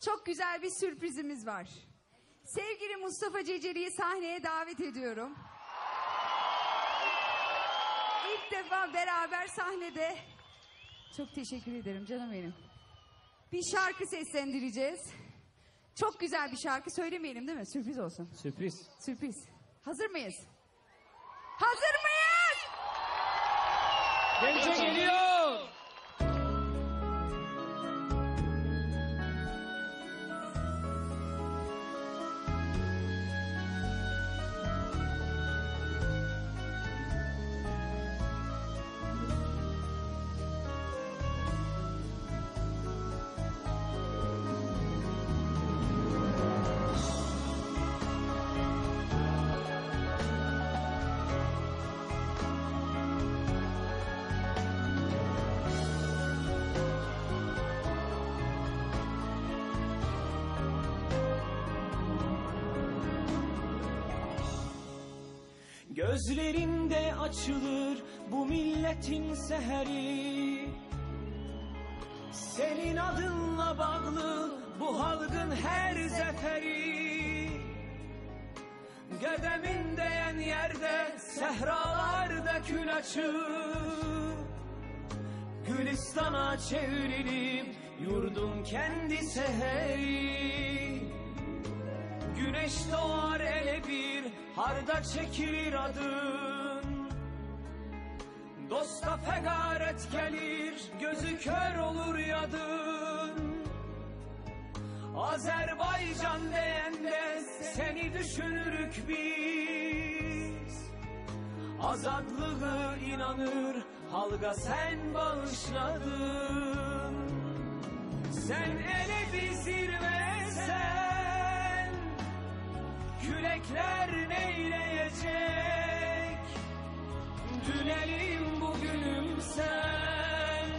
çok güzel bir sürprizimiz var. Sevgili Mustafa Ceceli'yi sahneye davet ediyorum. İlk defa beraber sahnede. Çok teşekkür ederim canım benim. Bir şarkı seslendireceğiz. Çok güzel bir şarkı söylemeyelim değil mi? Sürpriz olsun. Sürpriz. Sürpriz. Hazır mıyız? Hazır mıyız? Gence geliyor. Gözlerinde açılır bu milletin seheri. Senin adınla bağlı bu halkın her zeferi. Gödemin değen yerde sehralarda kül açır. Gülistana çevrilip yurdun kendi seheri Güneş doğar ele bir harda çekilir adın. Dosta fegaret gelir gözü kör olur yadın. Azerbaycan deyende seni düşünürük biz. Azadlığı inanır halga sen bağışladın. Sen ele bir zirve Külekler neyleyecek? Dünelim bugünüm sen.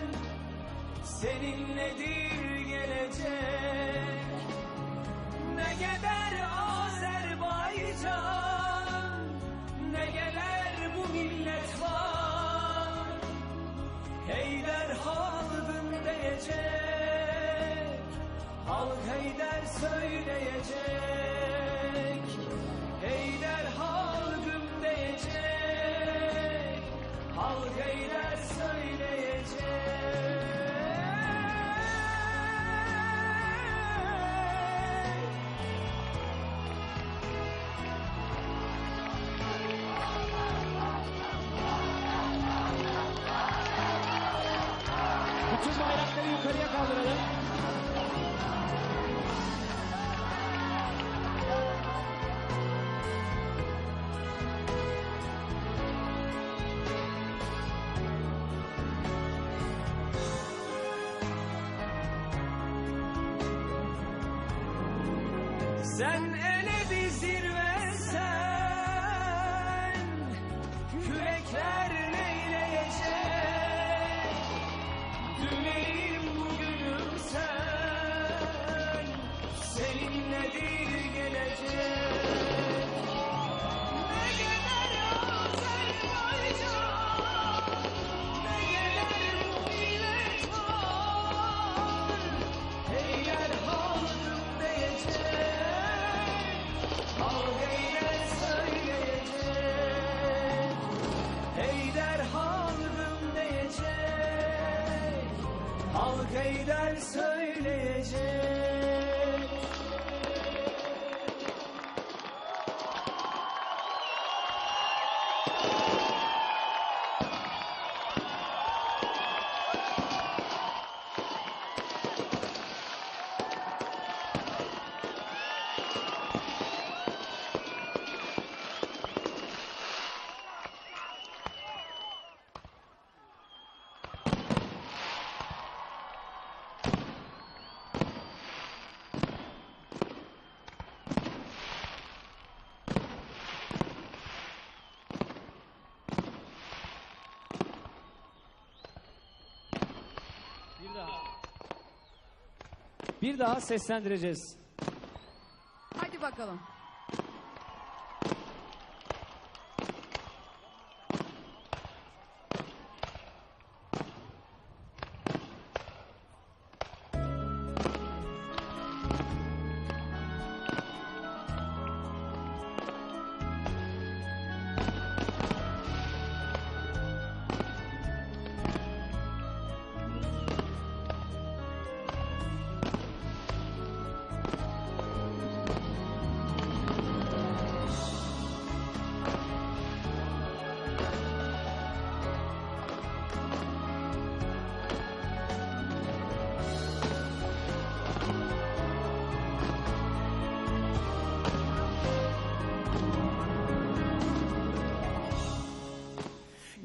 Seninledir gelecek? Ne gider Azerbaycan? Ne gelir bu millet var? Heyder halkın diyecek. Halk Heyder söyleyecek Bütün bayrakları yukarıya kaldıralım. Sen ele Halk eyler söyleyecek Bir daha. Bir daha seslendireceğiz. Hadi bakalım.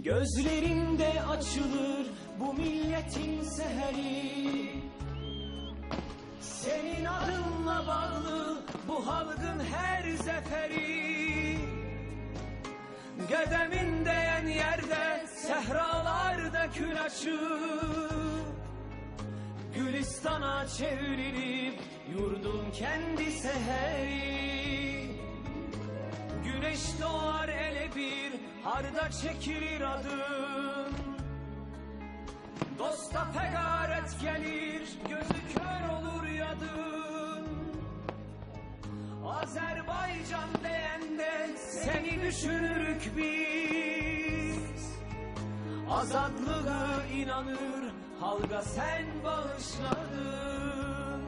Gözlerinde açılır bu milletin seheri. Senin adınla bağlı bu halkın her zeferi. Gödemin değen yerde sehralarda kül Gülistana çevrilip yurdun kendi seheri. Güneş doğar bir harda çekilir adın Dosta fegaret gelir gözü kör olur yadın. Azerbaycan deyende seni düşünürük biz. Azadlığı inanır halka sen bağışladın.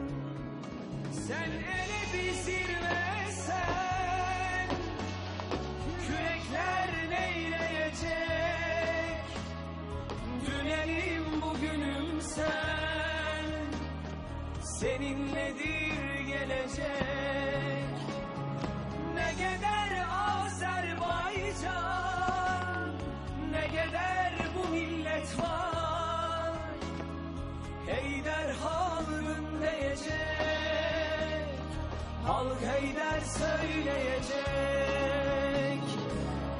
Sen ele bir zirve Seninledir gelecek. Ne gider Azerbaycan Ne gider bu millet var. Heyder halkın diyecek Halk Heyder söyleyecek.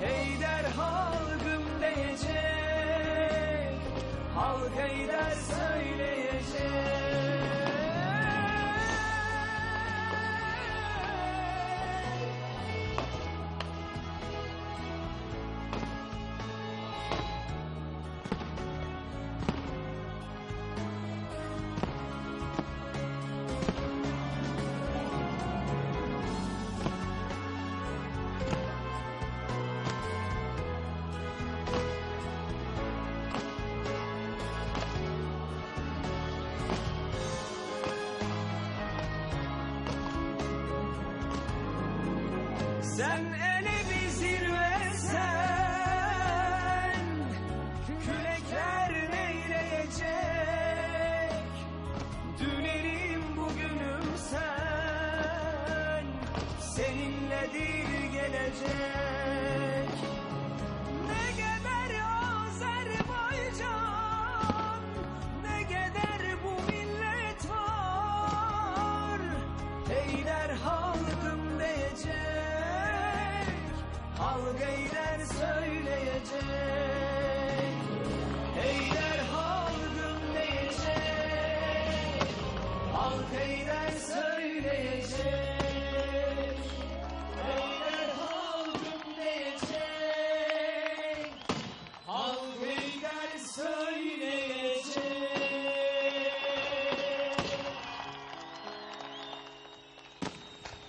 Heyder halkım diyecek Halk Heyder söyleyecek Sen ele bir zirve sen Kürekler neyleyecek? Dünerim bugünüm sen Seninledir gelecek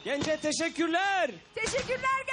Gence teşekkürler. Teşekkürler